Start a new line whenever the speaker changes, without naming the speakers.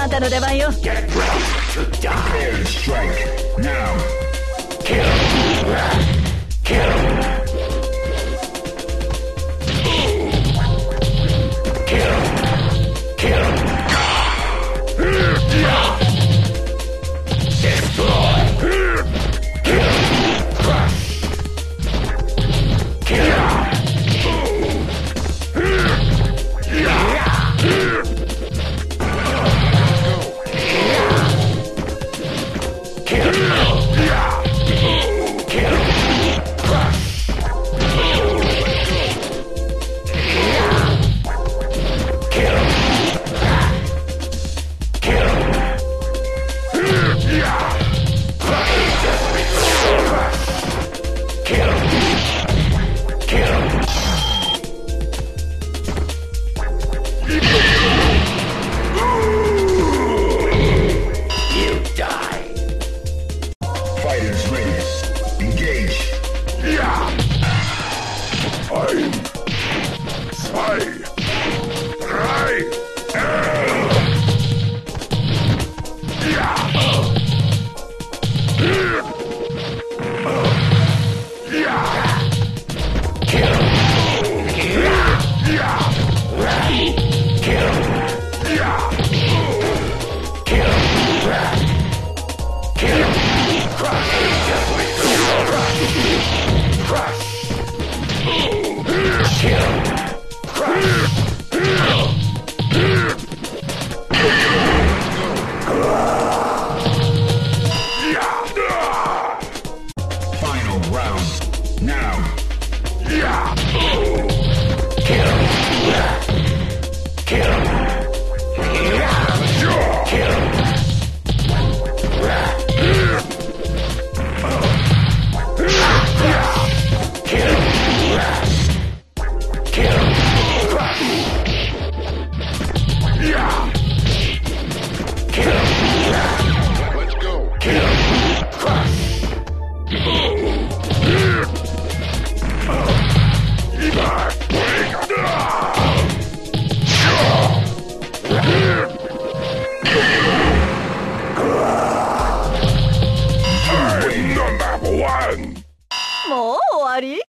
あなたの出番よ。
Yeah! Kill. buddy.